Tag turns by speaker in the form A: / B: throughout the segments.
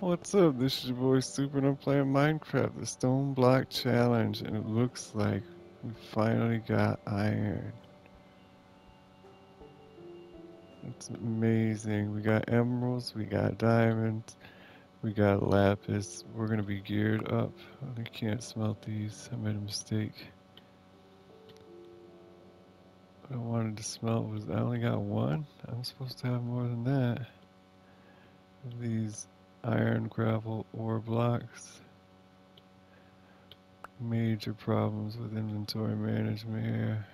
A: What's up? This is your boy Super and I'm playing Minecraft, the Stoneblock Challenge, and it looks like we finally got iron. It's amazing. We got emeralds, we got diamonds, we got lapis. We're gonna be geared up. I can't smelt these. I made a mistake. What I wanted to smelt was I only got one. I'm supposed to have more than that. These iron gravel ore blocks. Major problems with inventory management here.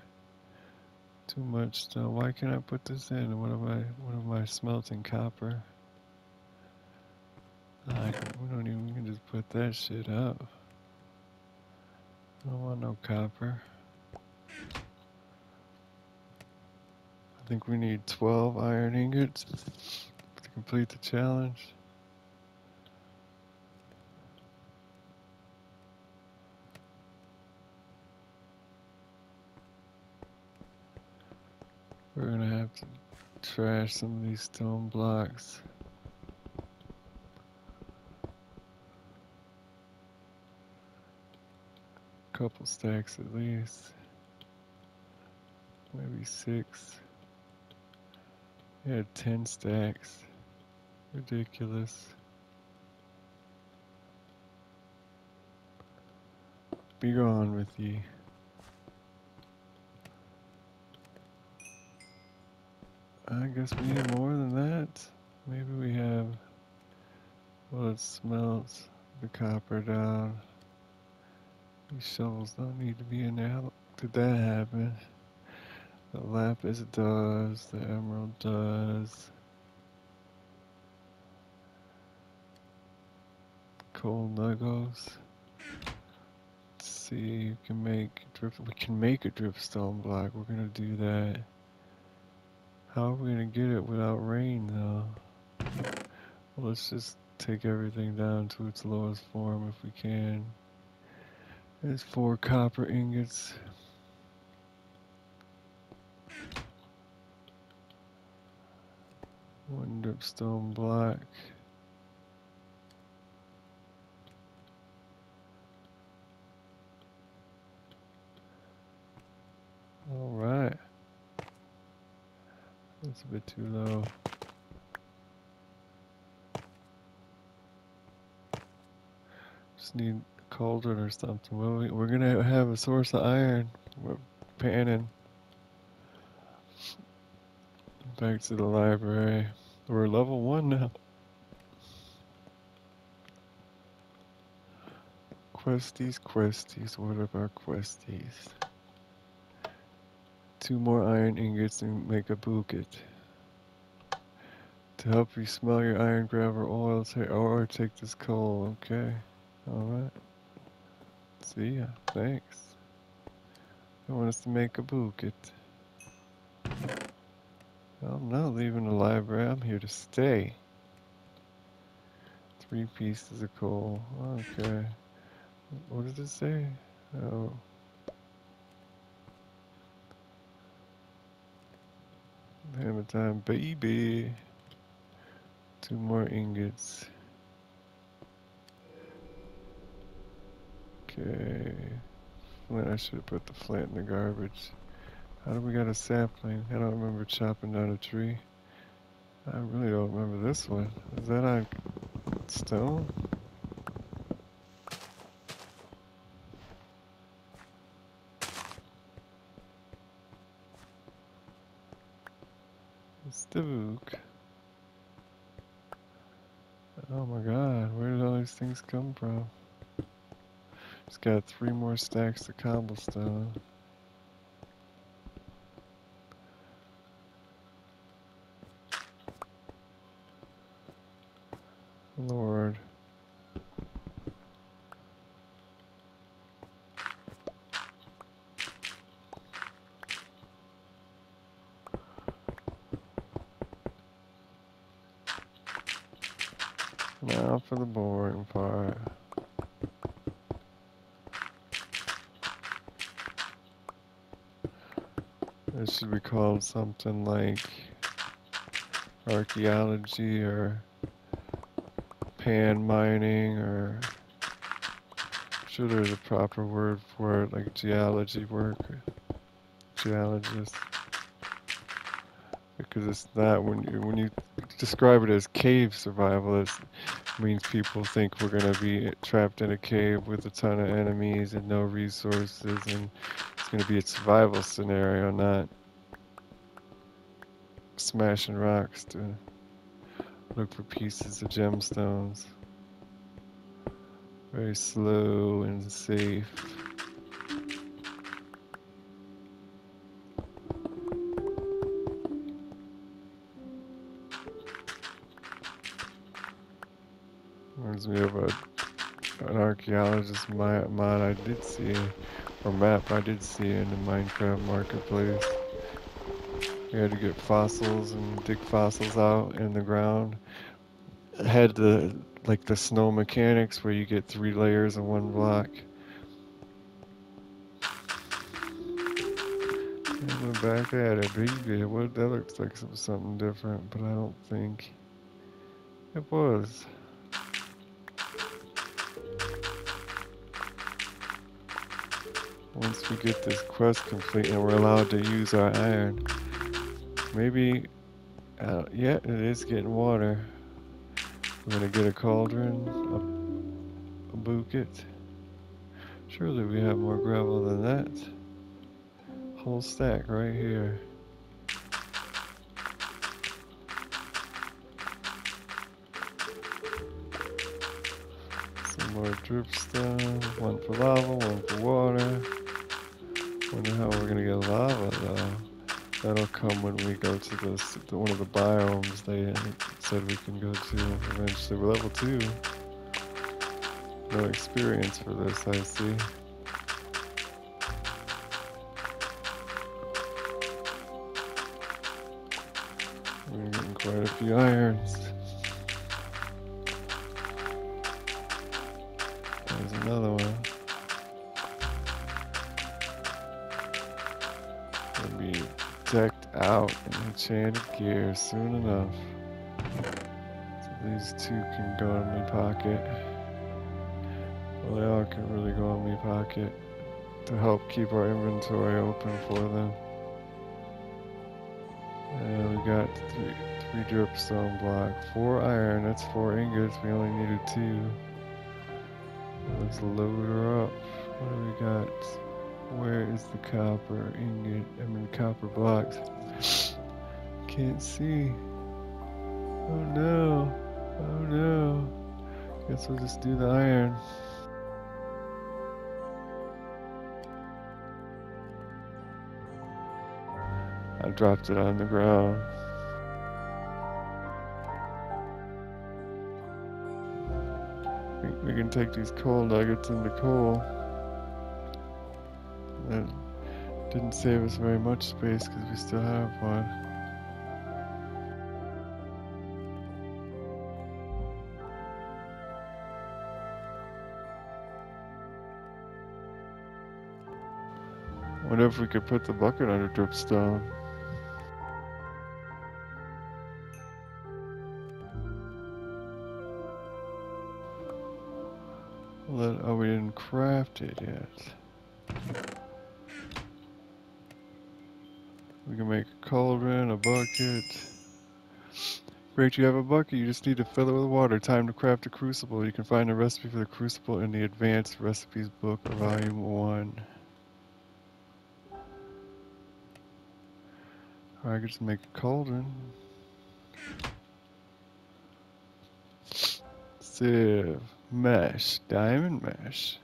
A: Too much stone. Why can't I put this in? What am I? What am I smelting? Copper. I can, we don't even. We can just put that shit up. I don't want no copper. I think we need 12 iron ingots to complete the challenge. We're gonna have to trash some of these stone blocks. Couple stacks at least. Maybe six. Yeah, ten stacks. Ridiculous. Be gone with ye. I guess we need more than that. Maybe we have. Well, it smelts the copper down. These shovels don't need to be in there. How did that happen? The lapis does, the emerald does. Coal nuggos. Let's see, you can make drift. We can make a dripstone block. We're gonna do that. How are we gonna get it without rain though? Well, let's just take everything down to its lowest form if we can. There's four copper ingots. One dripstone block. All right. That's a bit too low. Just need a cauldron or something. Well, we, we're gonna have a source of iron. We're panning. Back to the library. We're level one now. Questies, questies, what are our questies? Two more iron ingots and make a bucket. To help you smell your iron, gravel ore, or take this coal, okay? Alright. See ya, thanks. I want us to make a bucket. I'm not leaving the library, I'm here to stay. Three pieces of coal, okay. What does it say? Oh. Hammer time, baby. Two more ingots. Okay. Flint, I should have put the flint in the garbage. How do we got a sapling? I don't remember chopping down a tree. I really don't remember this one. Is that on stone? It's the book. Oh my god, where did all these things come from? Just got three more stacks of cobblestone. Lord. Now for the boring part. This should be called something like archaeology or pan mining or I'm sure there's a proper word for it, like geology work, geologist. Because it's not when you, when you describe it as cave survival, it means people think we're gonna be trapped in a cave with a ton of enemies and no resources, and it's gonna be a survival scenario, not smashing rocks to look for pieces of gemstones. Very slow and safe. Reminds me of a, an archaeologist mod I did see, or map I did see in the Minecraft marketplace. You had to get fossils and dig fossils out in the ground. Had the like the snow mechanics where you get three layers in one block. I went back at it, baby. What that looks like something different, but I don't think it was. Once we get this quest complete and we're allowed to use our iron, maybe, uh, yeah, it is getting water. We're gonna get a cauldron, a, a bucket. Surely we have more gravel than that. Whole stack right here. Some more dripstone, one for lava, one for water. Wonder how we're gonna get lava though. That'll come when we go to this the, one of the biomes they said we can go to eventually. We're level two. No experience for this, I see. We're getting quite a few irons. There's another one. Gonna be out in enchanted gear soon enough. So these two can go in my pocket. Well, they all can really go in my pocket to help keep our inventory open for them. And we got three, three dripstone block, four iron, that's four ingots, we only needed two. Let's load her up. What do we got? Where is the copper ingot? I mean copper blocks. Can't see. Oh no. Oh no. Guess we'll just do the iron. I dropped it on the ground. We, we can take these coal nuggets into coal. That didn't save us very much space because we still have one. Wonder if we could put the bucket under dripstone. Let, oh, we didn't craft it yet. We can make a cauldron, a bucket. Great, you have a bucket. You just need to fill it with water. Time to craft a crucible. You can find a recipe for the crucible in the Advanced Recipes book, Volume 1. I could just make a cauldron. Sieve, mesh, diamond mesh,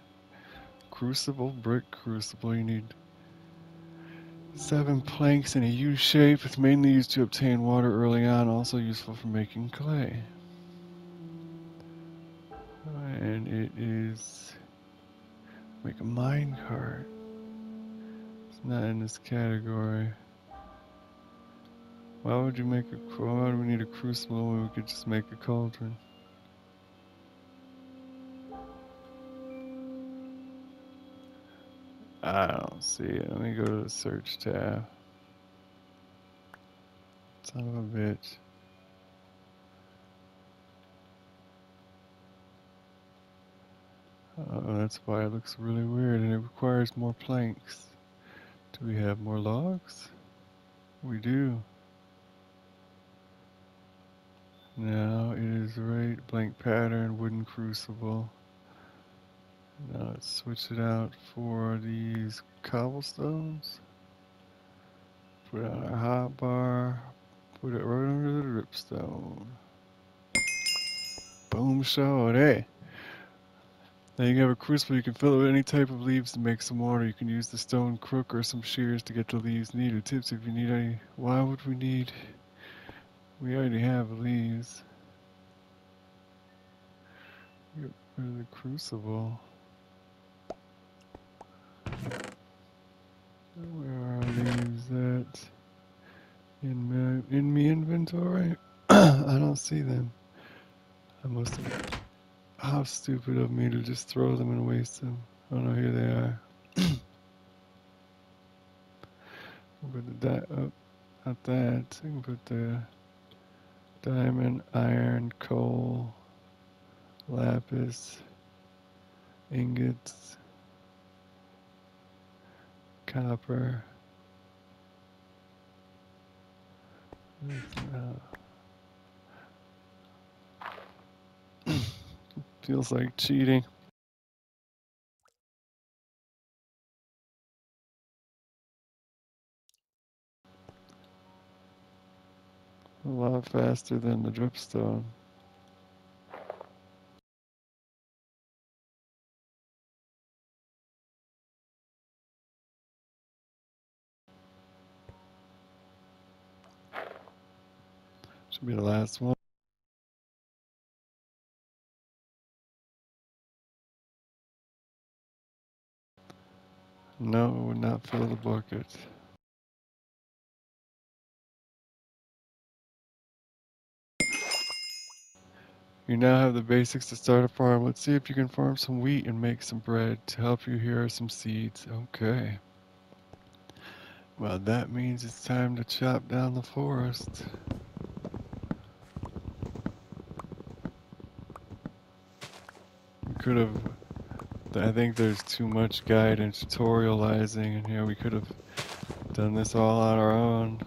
A: crucible, brick crucible. You need seven planks in a U shape. It's mainly used to obtain water early on, also useful for making clay. And it is make a mine cart. It's not in this category. Why would you make a why would we need a crucible when we could just make a cauldron? I don't see it. Let me go to the search tab. Son of a bitch. Uh, that's why it looks really weird and it requires more planks. Do we have more logs? We do. Now it is right blank pattern wooden crucible. Now let's switch it out for these cobblestones. Put on our hot bar. Put it right under the dripstone. Boom shot, hey. Now you have a crucible, you can fill it with any type of leaves to make some water. You can use the stone crook or some shears to get the leaves needed. Tips if you need any. Why would we need we already have leaves. Get rid of the crucible. Where are leaves at? In my in me inventory? I don't see them. I must have. How stupid of me to just throw them and waste them. Oh no, here they are. put the di- up, not that. I can put the diamond, iron, coal, lapis, ingots, copper. Uh, feels like cheating. A lot faster than the dripstone. Last one. No, not fill the bucket. You now have the basics to start a farm. Let's see if you can farm some wheat and make some bread. To help you, here are some seeds. Okay. Well, that means it's time to chop down the forest. Could have... I think there's too much guide and tutorializing in here. We could have done this all on our own.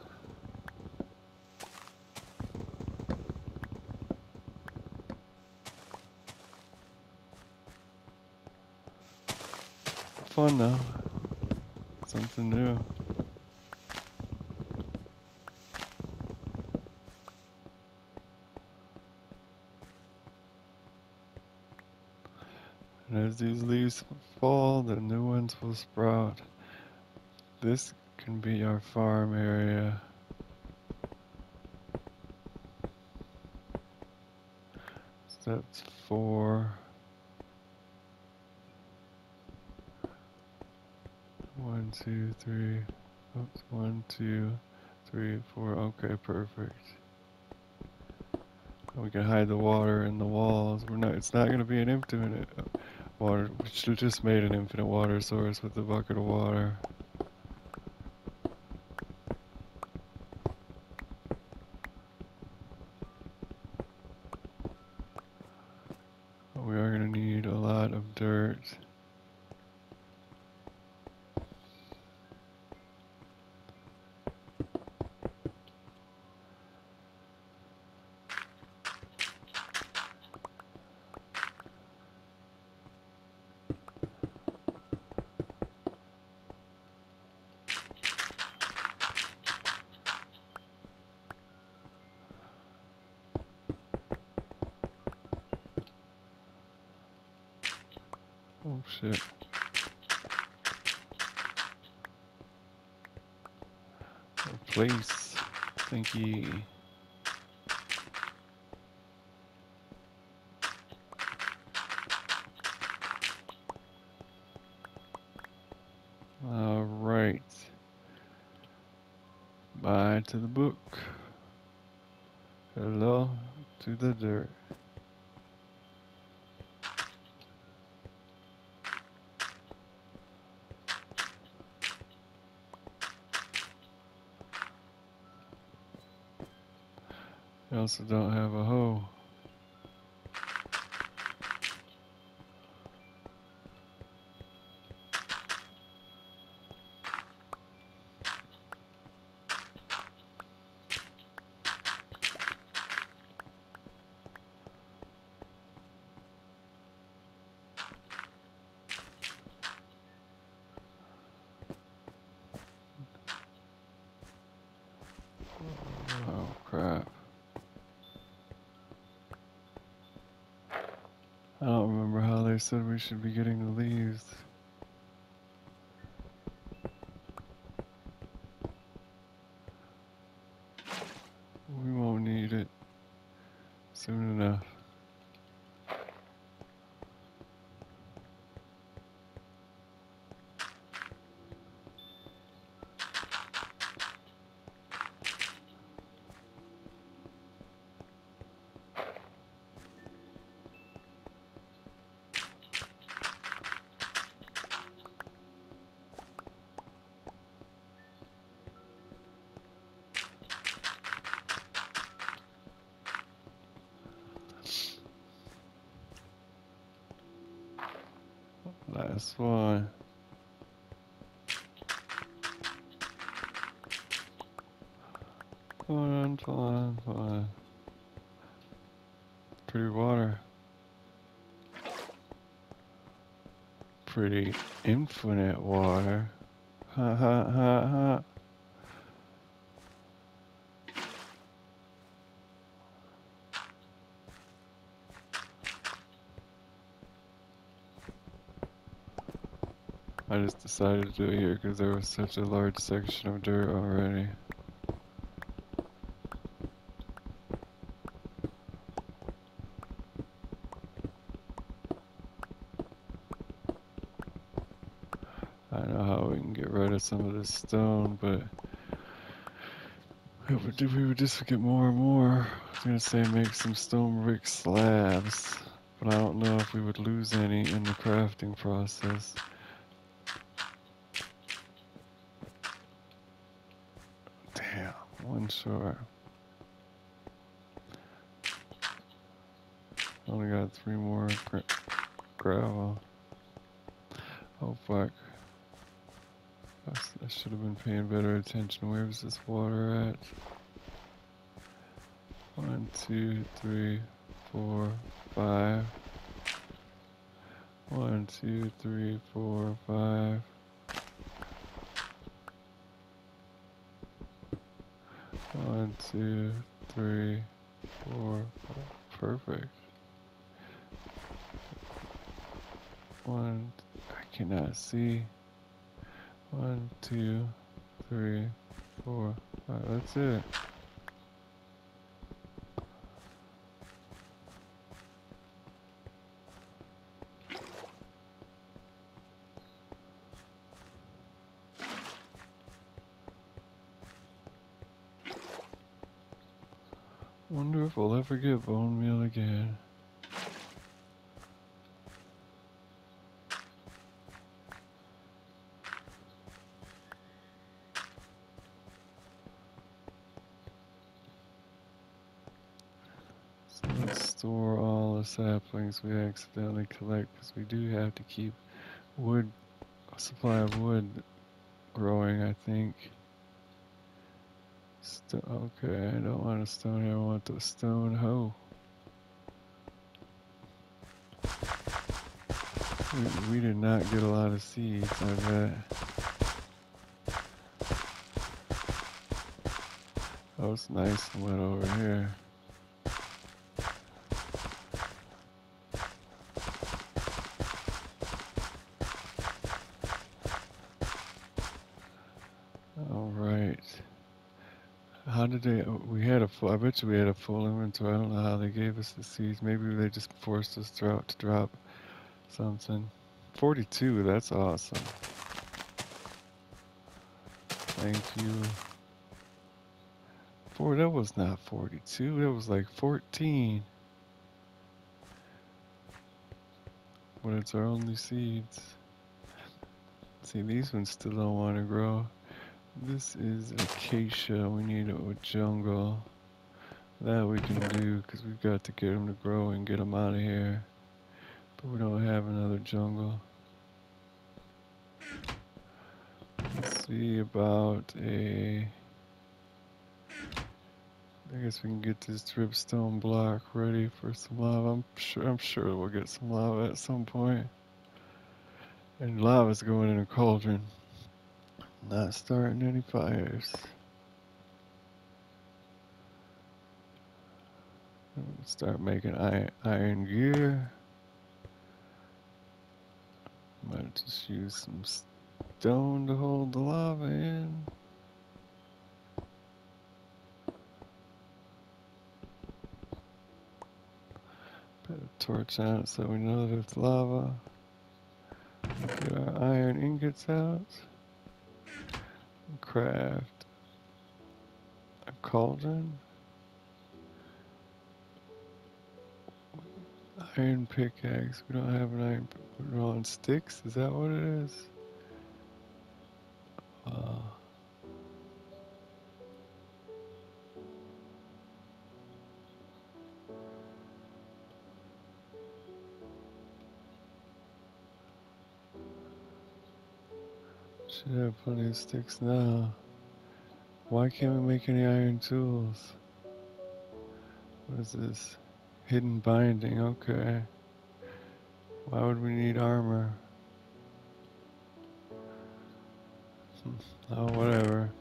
A: fun though. Something new. And as these leaves fall, the new ones will sprout. This can be our farm area. Steps four. One, two, three. Oops, one, two, three, four. Okay, perfect. We can hide the water in the walls. We're not. It's not going to be an infinite water. Have just made an infinite water source with the bucket of water. We are going to need a lot of dirt. Oh shit. Place. Thank you. All right. Bye to the book. Hello to the dirt. I also don't have a hoe. I don't remember how they said we should be getting the leaves. We won't need it soon enough. Last one. One, one, one. Pretty water. Pretty infinite water. Ha ha ha ha. I just decided to do it here because there was such a large section of dirt already. I know how we can get rid of some of stone, but we, would just get more and more. I was gonna say make some stone brick slabs, but I don't know if we would lose any in the crafting process. Damn, one short. Only got three more gra gravel. Oh fuck. Should have been paying better attention. Where's this water at? One, two, three, four, five. One, two, three, four, five. One, two, three, four, five. Perfect. One, I cannot see. One, two, three, four, five. That's it. Wonder if we'll ever get bone meal again. So let's store all the saplings we accidentally collect because we do have to keep wood, a supply of wood growing, I think. Sto- okay, I don't want a stone here, I want the stone hoe. We, we did not get a lot of seeds, I bet. Oh, it's nice and wet over here. All right. How did they? oh, uh, We had a full. I bet you we had a full inventory. I don't know how they gave us the seeds. Maybe they just forced us to to drop something. Forty-two. That's awesome. Thank you. Four. That was not forty-two. That was like fourteen. But it's our only seeds. See, these ones still don't want to grow. This is acacia. We need a jungle. That we can do because we've got to get them to grow and get them out of here. But we don't have another jungle. Let's see about a. I guess we can get this dripstone block ready for some lava. I'm sure. I'm sure we'll get some lava at some point. And lava's going in a cauldron. Not starting any fires. Start making iron, gear. Might just use some stone to hold the lava in. Put a torch on it so we know that it's lava. Get our iron ingots out. Craft a cauldron. Iron pickaxe. We don't have an iron. We're sticks. Is that what it is? Plenty sticks now. Why can't we make any iron tools? What is this? Hidden binding, okay. Why would we need armor? Oh, whatever.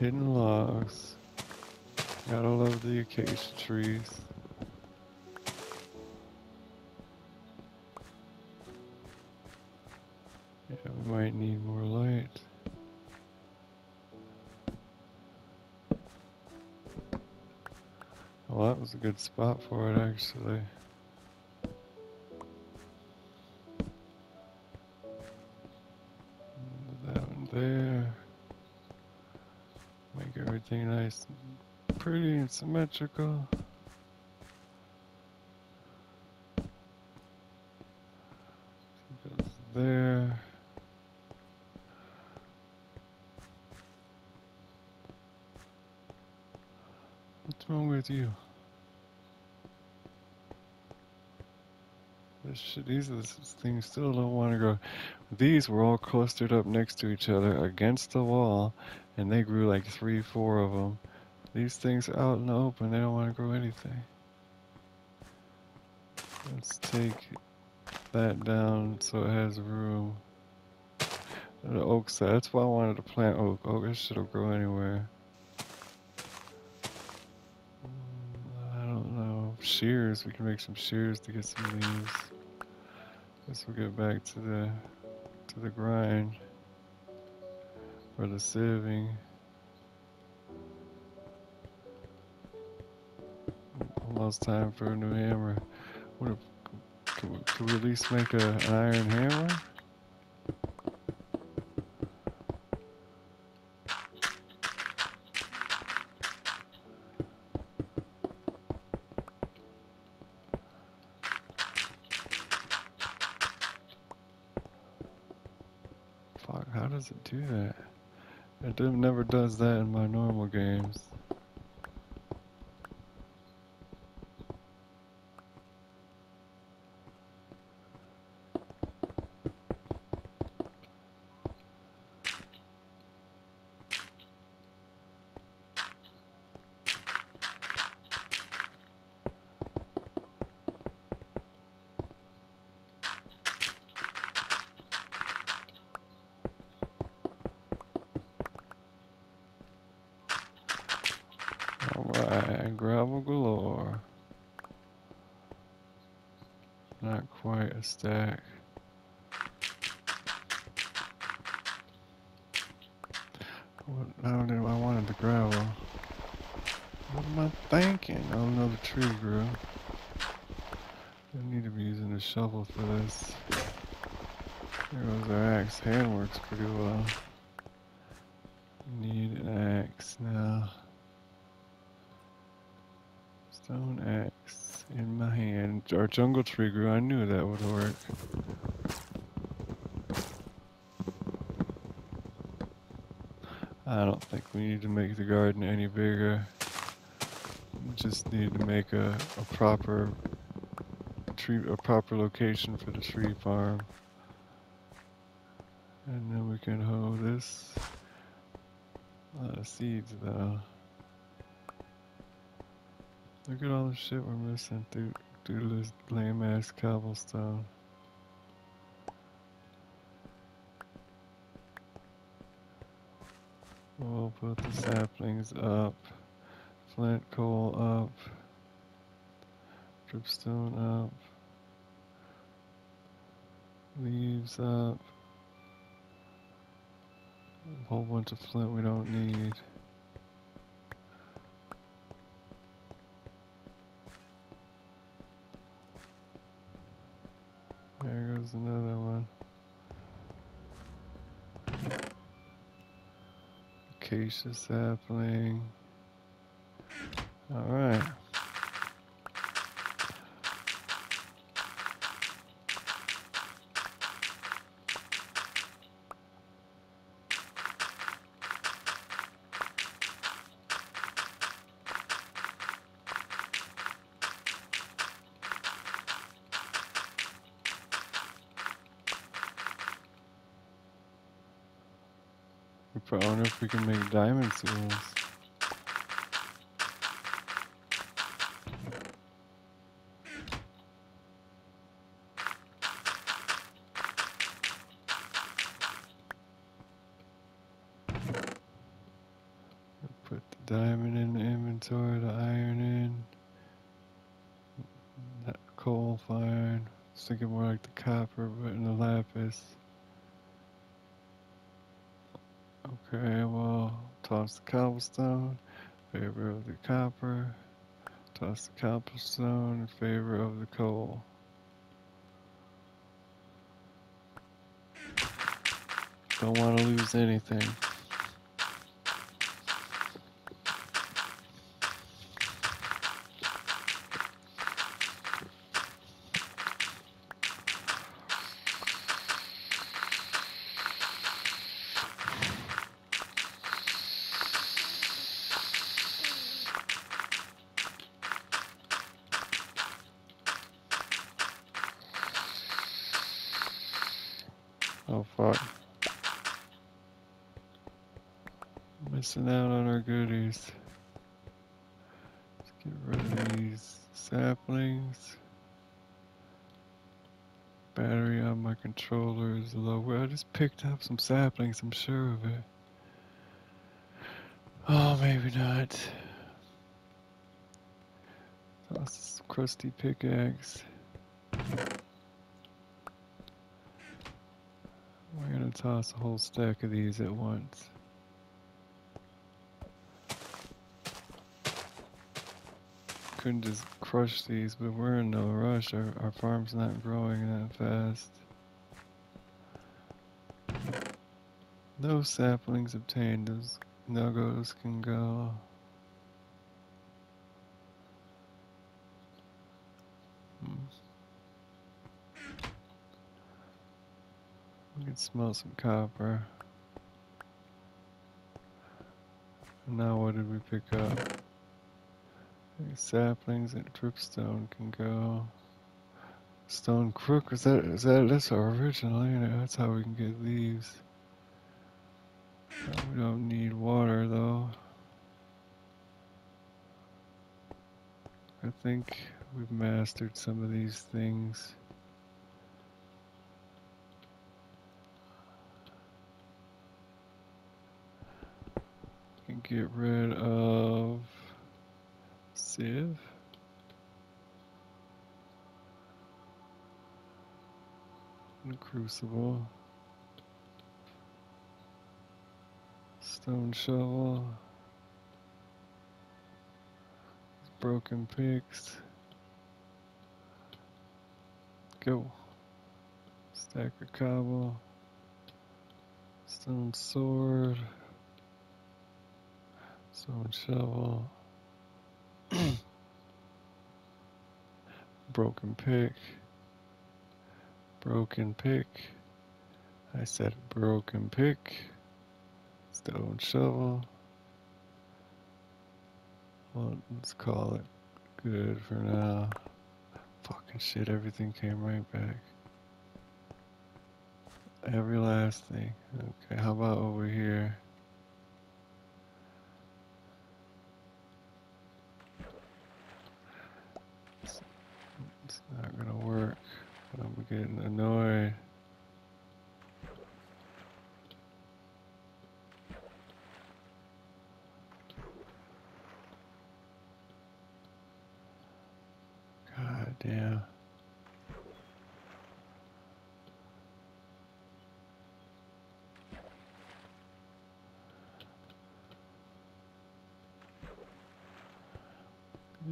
A: Hidden logs. Gotta love the acacia trees. Yeah, we might need more light. Well, that was a good spot for it, actually. That one there. Everything nice and pretty and symmetrical. Goes there. What's wrong with you? This shit, these things still don't want to grow. These were all clustered up next to each other against the wall, and they grew like three, four of them. These things are out in the open, they don't want to grow anything. Let's take that down so it has room. The oak side, that's why I wanted to plant oak. Oak, should have grown anywhere. Mm, I don't know. Shears, we can make some shears to get some leaves. Guess we'll get back to the to the grind. Or the sieving. Almost time for a new hammer. What if, can we, we at least make a, an iron hammer? Fuck, how does it do that? It never does that in my normal games. Alright, gravel galore. Not quite a stack. What, I don't know, I wanted the gravel. What am I thinking? Oh no, the tree grew. I need to be using a shovel for this. There goes our axe. Hand works pretty well. Need an axe now. Stone axe in my hand. Our jungle tree grew. I knew that would work. I don't think we need to make the garden any bigger. We just need to make a, a proper tree, a proper location for the tree farm. And then we can hoe this. A lot of seeds though. Look at all the shit we're missing due, this lame ass cobblestone. We'll put the saplings up, flint coal up, dripstone up, leaves up, a whole bunch of flint we don't need. Acacia sapling. Alright. Can make diamond tools. Put the diamond in the inventory, the iron in, that coal fired. I was thinking more like the copper, but in the lapis. Okay, well, toss the cobblestone in favor of the copper. Toss the cobblestone in favor of the coal. Don't want to lose anything. Oh fuck. Missing out on our goodies. Let's get rid of these saplings. Battery on my controller is low. I just picked up some saplings, I'm sure of it. Oh, maybe not. Toss this crusty pickaxe. We're gonna toss a whole stack of these at once. Couldn't just crush these, but we're in no rush. Our, our farm's not growing that fast. No saplings obtained. Those nuggos can go. Hmm. I can smell some copper. Now what did we pick up? Saplings and dripstone can go. Stone crook, is that is that that's our original, you know, That's how we can get leaves. We don't need water though. I think we've mastered some of these things. Can get rid of sieve. And crucible. Stone shovel. Broken picks. Go. Stack of cobble. Stone sword. Stone shovel. Broken pick. Broken pick. I said broken pick. Stone shovel. Let's call it good for now. Fucking shit, everything came right back. Every last thing. Okay, how about over here? fucking annoying. God damn.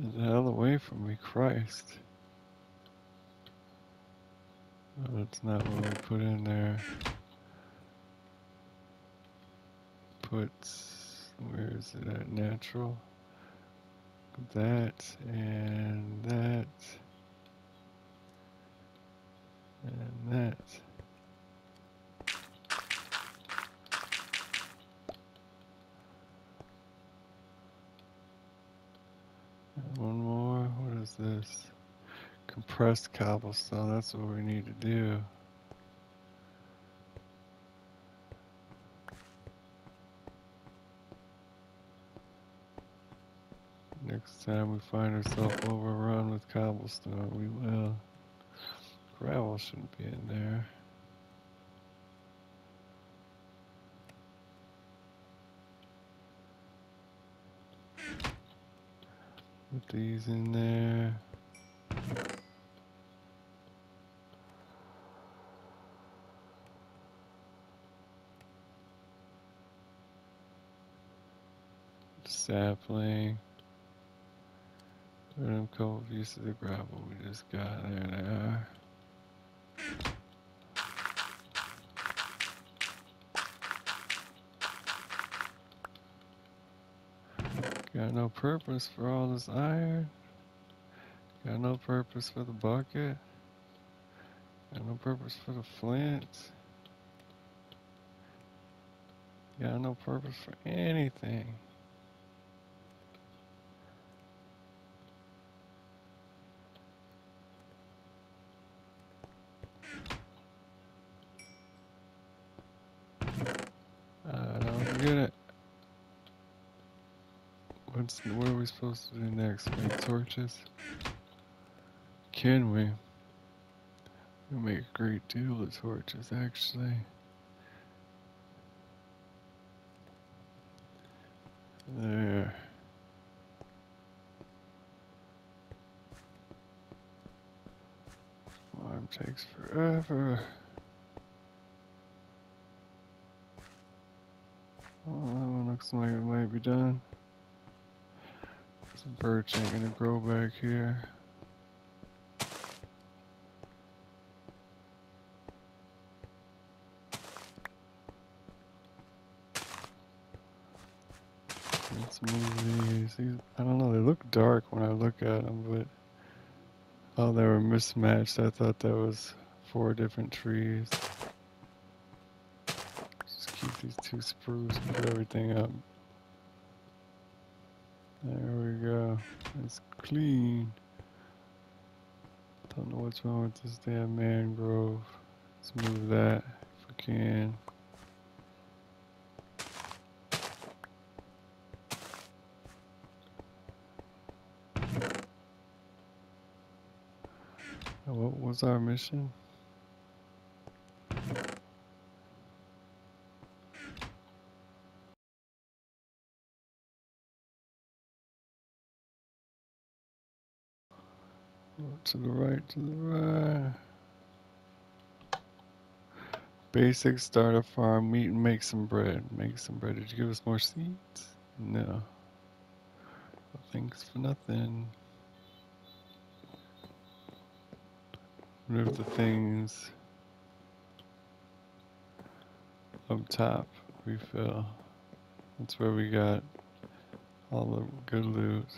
A: Get the hell away from me, Christ. That's not what we put in there. Put, where is it at? Natural. That and that. And that. And one more. What is this? Compressed cobblestone. That's what we need to do. Next time we find ourselves overrun with cobblestone, we will. Gravel shouldn't be in there. Put these in there. Sapling. Put them couple pieces of the gravel we just got. There they are. Got no purpose for all this iron. Got no purpose for the bucket. Got no purpose for the flint. Got no purpose for anything. I don't get it. What's what are we supposed to do next? Make torches? Can we? We make a great deal of torches, actually. There. Farm takes forever. Oh, that one looks like it might be done. Birch ain't gonna grow back here. Let's move these. these. I don't know, they look dark when I look at them, but oh, they were mismatched. I thought that was four different trees. Just keep these two spruce and put everything up. There we go. It's clean. Don't know what's wrong with this damn mangrove. Let's move that if we can. What was our mission? To the right, to the right. Basic starter farm, meat and make some bread. Make some bread. Did you give us more seeds? No. Well, thanks for nothing. Remove the things up top. Refill. That's where we got all the good loot.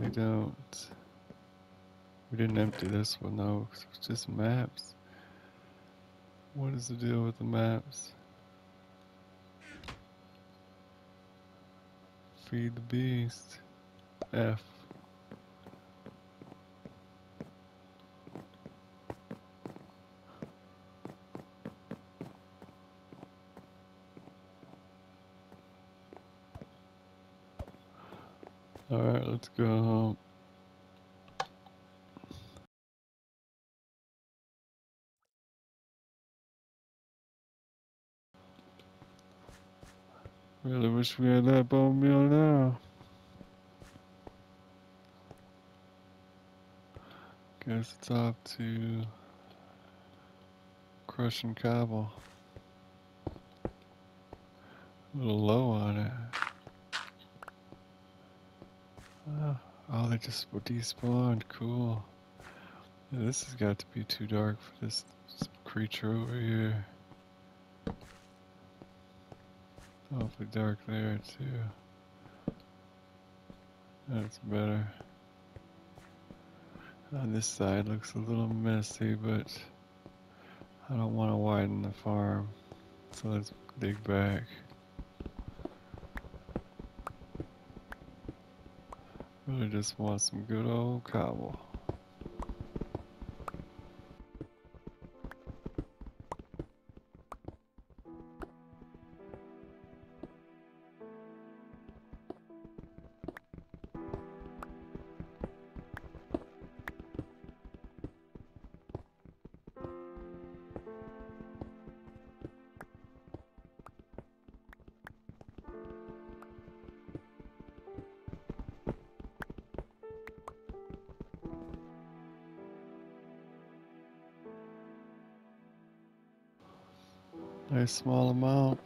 A: We don't. We didn't empty this one though, 'cause it's just maps. What is the deal with the maps? Feed the beast. F. Alright, let's go home. Really wish we had that bone meal now. Guess it's off to crushing cobble. A little low on it. Oh, they just despawned. Cool. This has got to be too dark for this creature over here. Awfully dark there too. That's better. On this side looks a little messy, but I don't want to widen the farm. So let's dig back. Really just want some good old cobble. Small amount.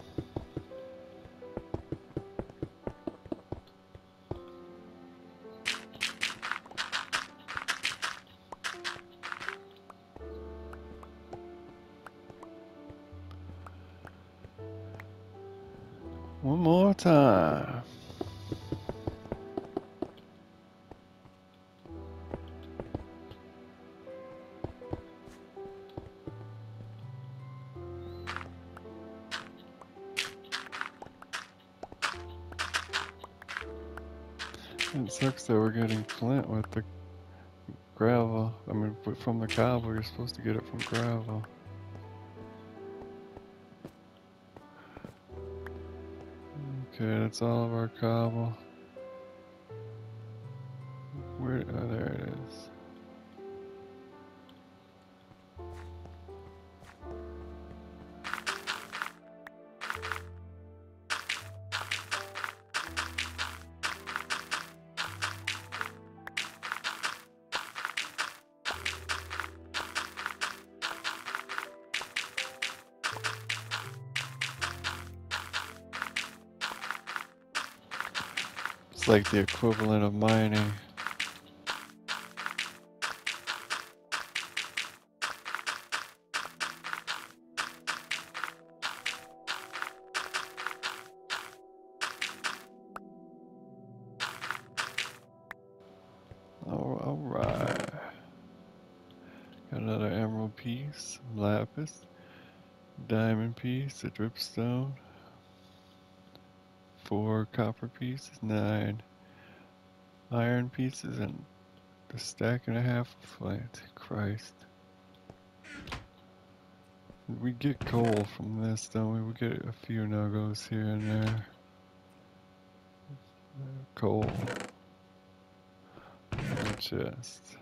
A: One more time. Sucks that we're getting flint with the gravel. I mean, from the cobble, you're supposed to get it from gravel. Okay, that's all of our cobble. Like the equivalent of mining. All right. Got another emerald piece, lapis, diamond piece, a dripstone, four copper pieces, nine iron pieces, and a stack and a half of flint. Christ. We get coal from this, don't we? We get a few nuggos here and there. Coal. And chest.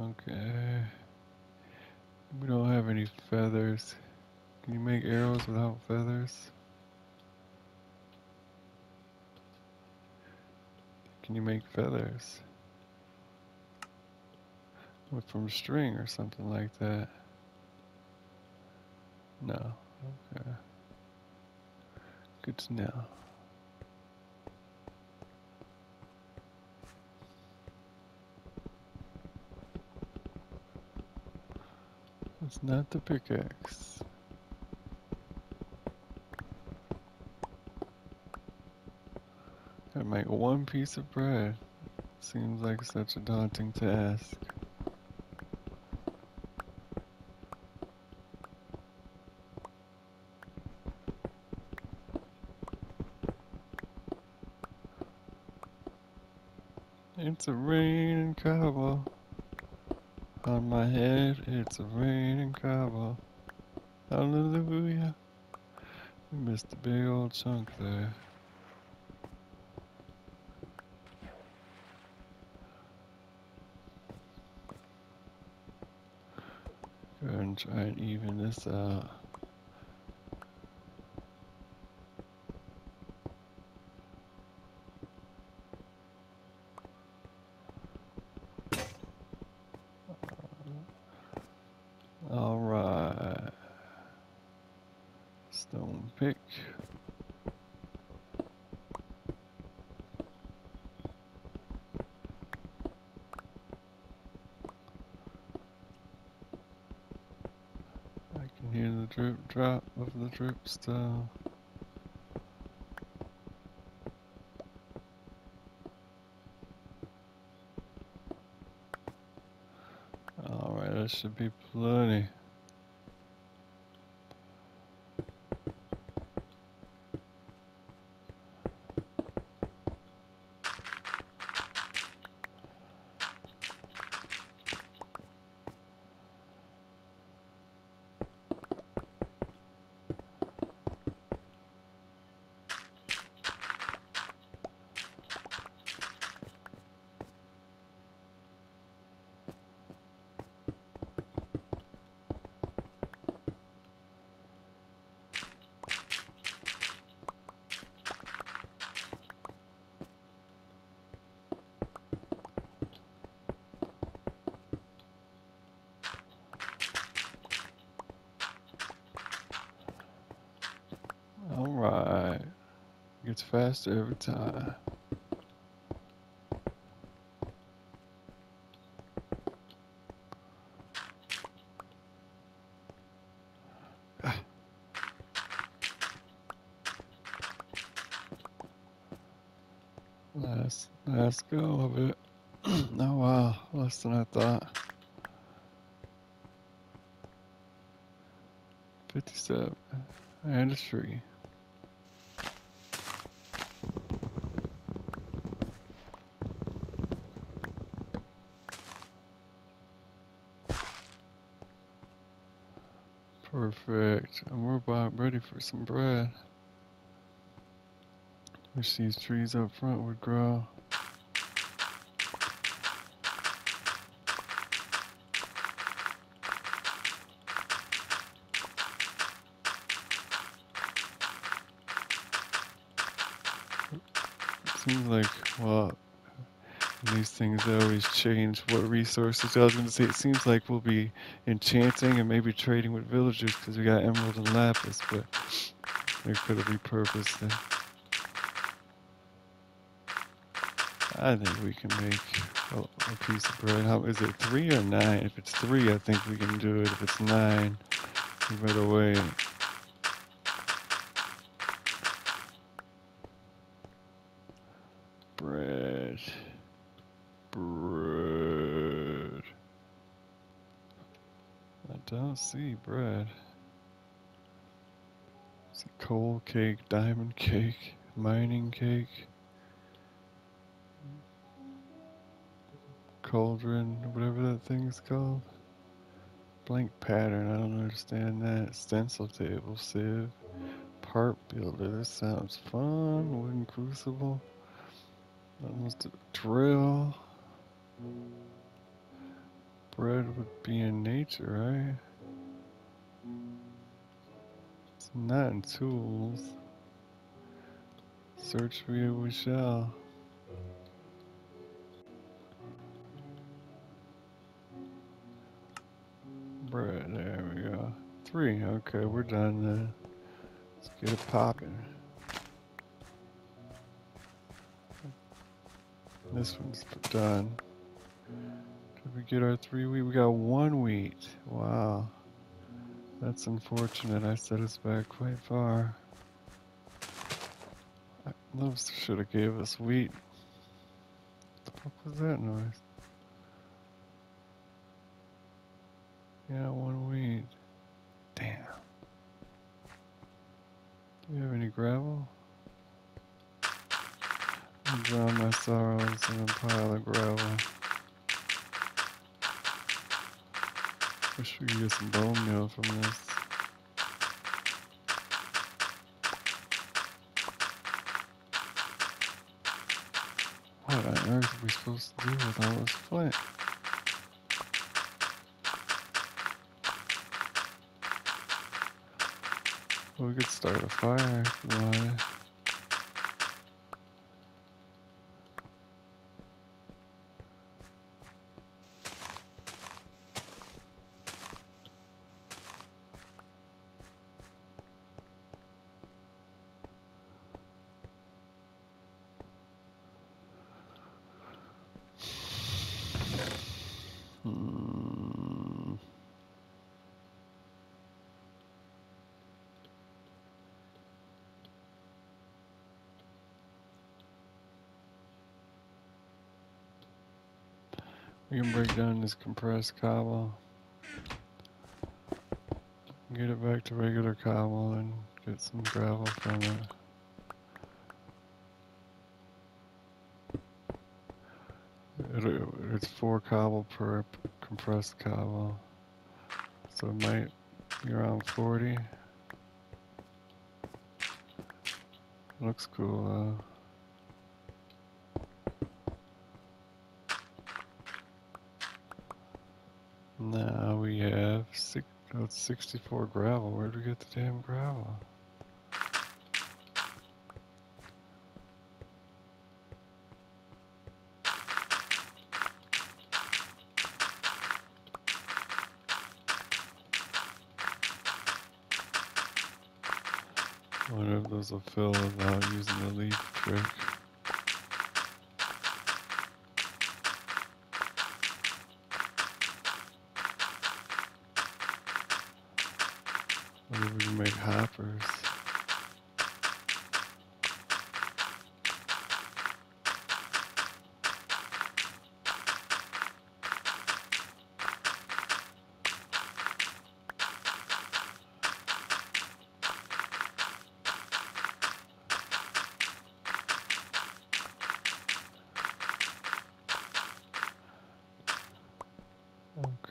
A: Okay. We don't have any feathers. Can you make arrows without feathers? Can you make feathers? With from string or something like that? No. Okay. Good to know. It's not the pickaxe. Make one piece of bread. Seems like such a daunting task. It's a raining cobble. On my head, it's a raining cobble. Hallelujah. We missed a big old chunk there. Go ahead and try and even this out. All right. Stone pick. Drip drop of the drip style. Alright, that should be plenty. Alright. Gets faster every time. Last go of it. oh wow, less than I thought. 57 and a tree. Perfect. And we're about ready for some bread. Wish these trees up front would grow. Seems like, well, these things always change what resources. I was going to say, it seems like we'll be enchanting and maybe trading with villagers because we got emerald and lapis, but could have repurposed it. I think we can make a, a piece of bread. How is it three or nine? If it's three, I think we can do it. If it's nine, better wait. Bread. Bread. I don't see bread. Coal cake, diamond cake, mining cake, cauldron, whatever that thing's called. Blank pattern, I don't understand that. Stencil table, sieve, part builder, this sounds fun. Wooden crucible. Almost a drill. Bread would be in nature, right? Not in tools. Search for it we shall. Bread, there we go. Three, okay, we're done then. Let's get it popping. This one's done. Did we get our three wheat? We got one wheat. Wow. That's unfortunate. I set us back quite far. I- Those should have gave us wheat. What the fuck was that noise? Yeah, one wheat. Damn. Do we have any gravel? I'll drown my sorrows in a pile of gravel. Wish we could get some bone meal from this. What on earth are we supposed to do with all this flint? We could start a fire if break down this compressed cobble. Get it back to regular cobble and get some gravel from it. it it's four cobble per compressed cobble. So it might be around 40. Looks cool though. Now we have oh, 64 gravel. Where'd we get the damn gravel? Wonder if those will fill without using the leaf trick. Wonder if we can make hoppers.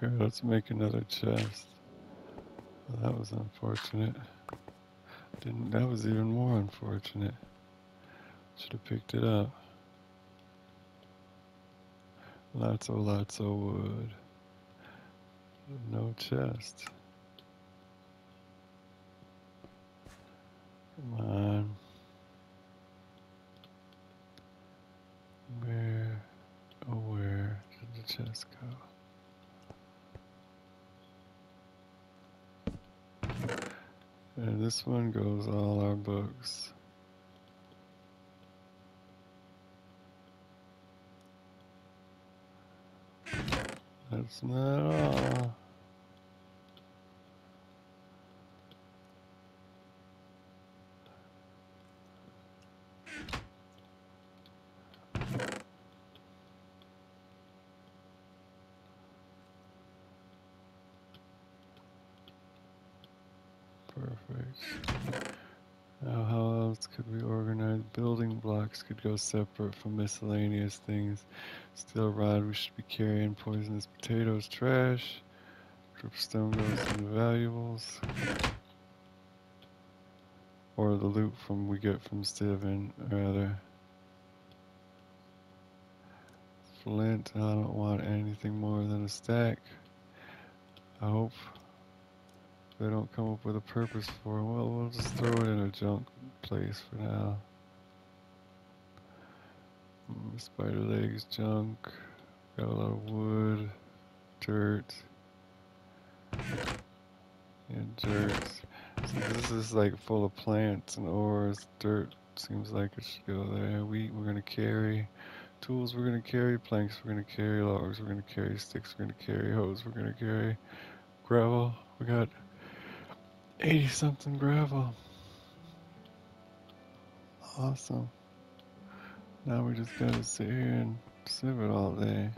A: Okay, let's make another chest. Well, that was unfortunate. Didn't that was even more unfortunate. Should have picked it up. Lots of lots of wood. No chest. Come on. Where oh where did the chest go? And this one goes all our books. That's not all. How else could we organize? Building blocks could go separate from miscellaneous things. Steel rod, we should be carrying poisonous potatoes, trash. Dripstone goes into valuables. Or the loot from we get from Steven, rather. Flint, I don't want anything more than a stack. I hope they don't come up with a purpose for it, well, we'll just throw it in a junk place for now. Mm, Spider legs, junk. Got a lot of wood, dirt. And dirt. So this is like full of plants and ores. Dirt seems like it should go there. Wheat we're gonna carry. Tools we're gonna carry. Planks we're gonna carry. Logs we're gonna carry. Sticks we're gonna carry. Hoes we're gonna carry. Gravel. We got 80 something gravel. Awesome. Now we just gotta sit here and sieve it all day.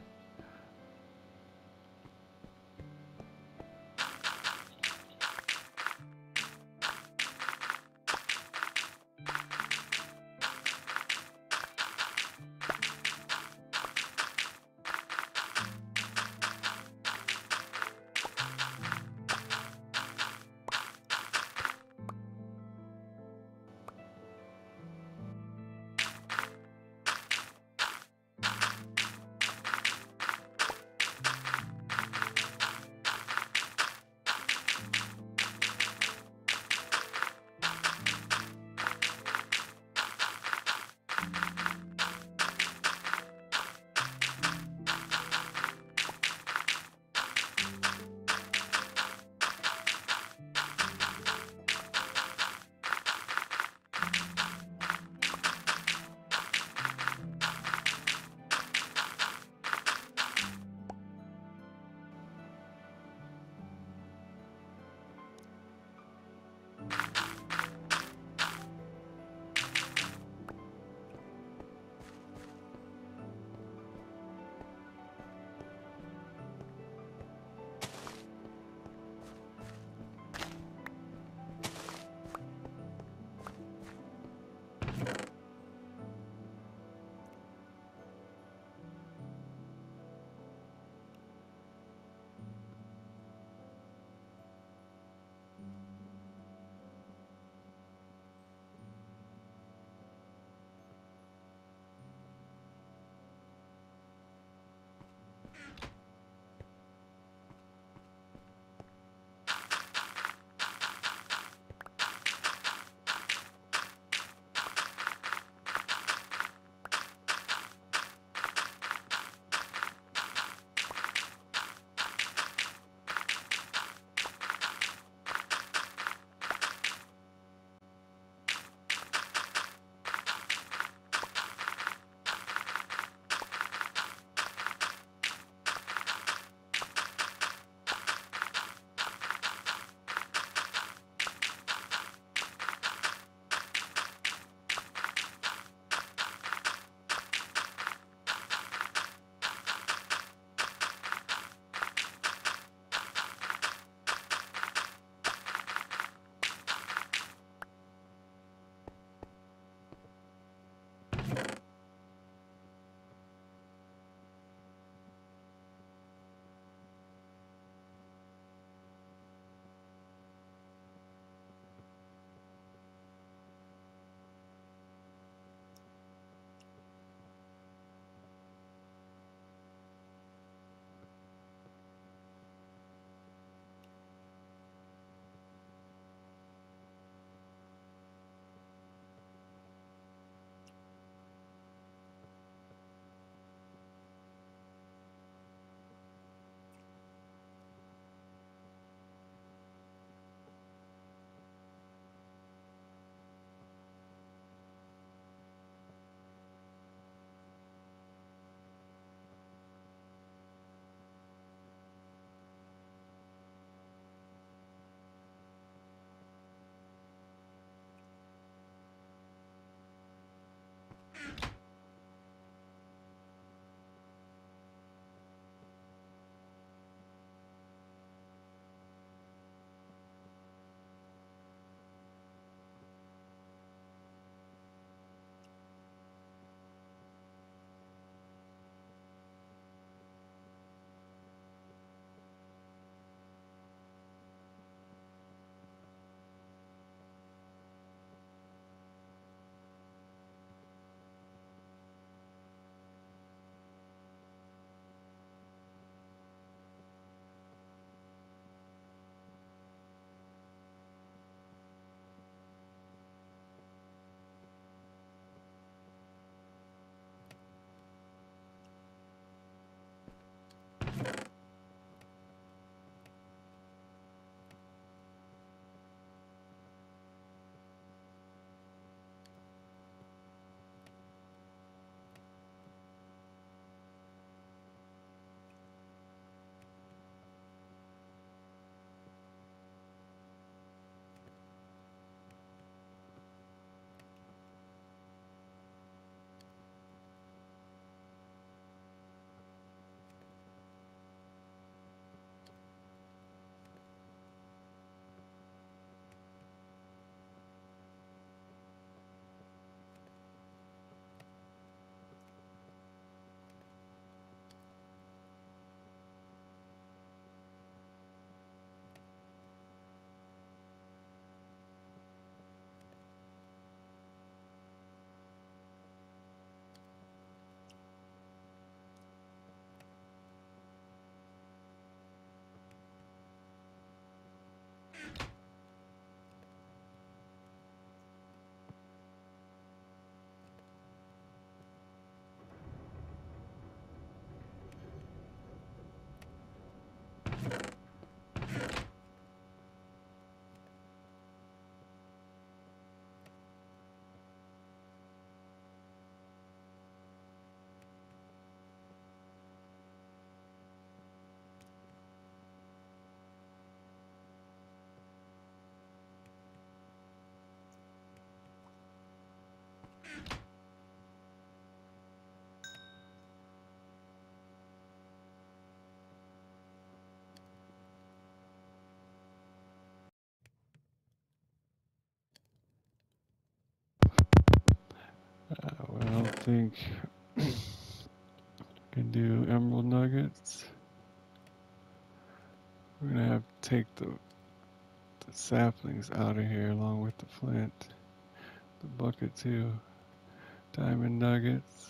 A: Think can do emerald nuggets. We're gonna have to take the, the saplings out of here along with the flint. The bucket too. Diamond nuggets.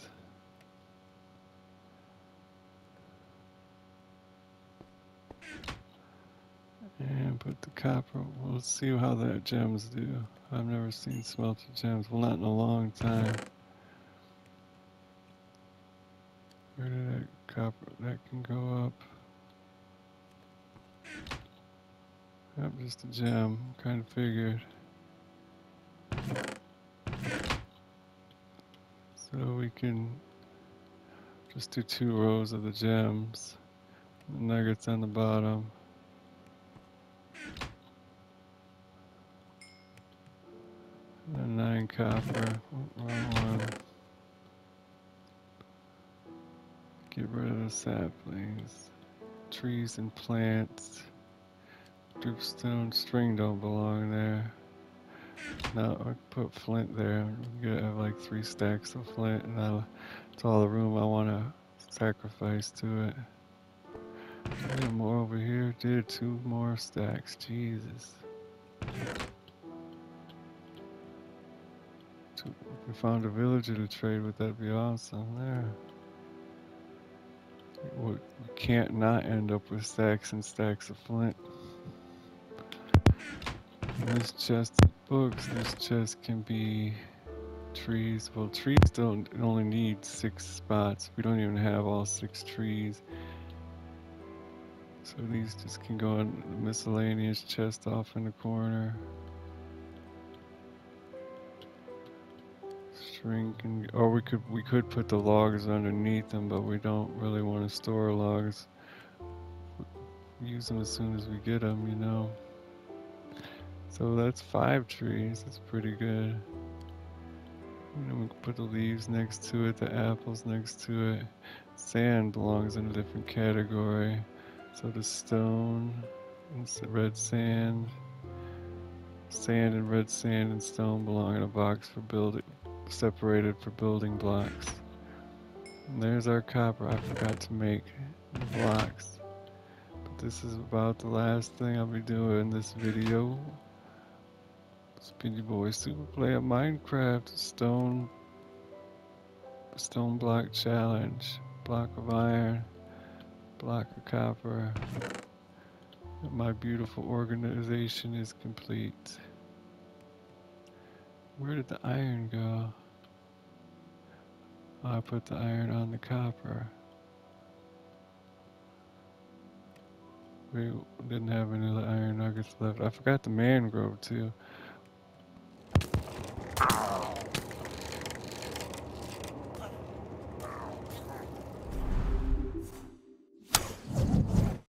A: And put the copper. We'll see how the gems do. I've never seen smelted gems. Well, not in a long time. Where did that copper? That can go up. Yep, just a gem. Kind of figured. So we can just do two rows of the gems. The nuggets on the bottom. And nine copper. Wrong Get rid of the saplings. Trees and plants. Dripstone string don't belong there. No, I put flint there. I'm gonna have like three stacks of flint, and that'll, that's all the room I want to sacrifice to it. Did more over here. Did two more stacks. Jesus. Two, if we found a villager to trade with, that'd be awesome. There. We can't not end up with stacks and stacks of flint. This chest of books, this chest can be trees. Well, trees don't only need six spots. We don't even have all six trees. So these just can go in the miscellaneous chest off in the corner. String can, or we could we could put the logs underneath them, but we don't really want to store logs. Use them as soon as we get them, you know. So that's five trees. That's pretty good. You know, we can put the leaves next to it, the apples next to it. Sand belongs in a different category. So the stone, and red sand, sand and red sand and stone belong in a box for building, separated for building blocks. And there's our copper. I forgot to make blocks. But this is about the last thing I'll be doing in this video. Speedy Boy Super Play Minecraft Stone Stoneblock Challenge. Block of iron, block of copper. My beautiful organization is complete. Where did the iron go? I put the iron on the copper. We didn't have any of the iron nuggets left. I forgot the mangrove too.